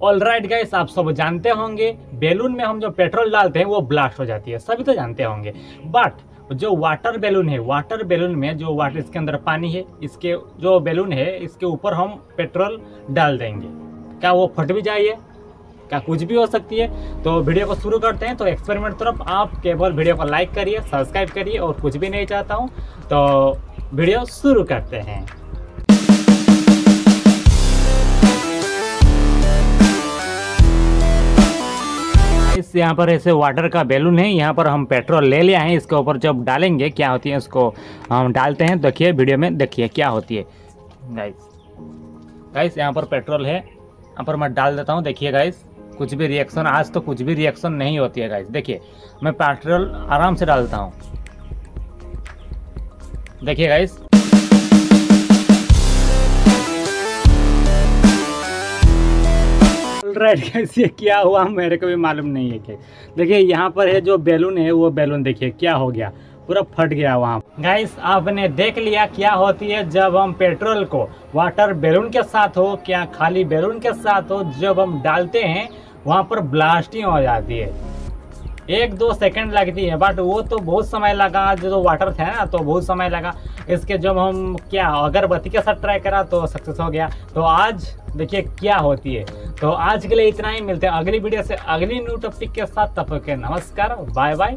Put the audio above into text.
All right guys आप सब जानते होंगे बैलून में हम जो पेट्रोल डालते हैं, वो ब्लास्ट हो जाती है। सभी तो जानते होंगे। बट जो वाटर बैलून है वाटर बैलून में जो वाटर इसके अंदर पानी है, इसके जो बैलून है, इसके ऊपर हम पेट्रोल डाल देंगे। क्या वो फट भी जाइए? क्या कुछ भी हो सकती है? तो वीडियो को शुरू करते हैं। तो एक्सपेरिमेंट तरफ़ आप केवल वीडियो को लाइक करिए सब्सक्राइब करिए और कुछ भी नहीं चाहता हूँ तो वीडियो शुरू करते हैं। इस यहाँ पर ऐसे वाटर का बैलून है, यहाँ पर हम पेट्रोल ले लिया है, इसके ऊपर जब डालेंगे, क्या होती है इसको हम डालते हैं, देखिए वीडियो में देखिए क्या होती है। गाइस गाइस यहाँ पर पेट्रोल है, यहाँ पर मैं डाल देता हूँ, देखिए गाइस कुछ भी रिएक्शन आज तो कुछ भी रिएक्शन नहीं होती है गाइस देखिए, मैं पेट्रोल आराम से डालता हूँ। देखिए गाइस राइट गाइस ये क्या हुआ, मेरे को भी मालूम नहीं है कि। देखिए, यहाँ पर है जो बैलून है, वो बैलून देखिए, क्या हो गया, पूरा फट गया वहाँ। गाइस आपने देख लिया क्या होती है जब हम पेट्रोल को वाटर बैलून के साथ हो, क्या खाली बैलून के साथ हो, जब हम डालते हैं, वहाँ पर ब्लास्टिंग हो जाती है। एक दो सेकंड लगती है बट वो तो बहुत समय लगा जो तो वाटर था ना तो बहुत समय लगा। इसके जब हम क्या, अगरबत्ती के साथ ट्राई करा तो सक्सेस हो गया। तो आज देखिए क्या होती है। तो आज के लिए इतना ही। मिलते हैं अगली वीडियो से अगली न्यू टॉपिक के साथ। तब के नमस्कार बाय बाय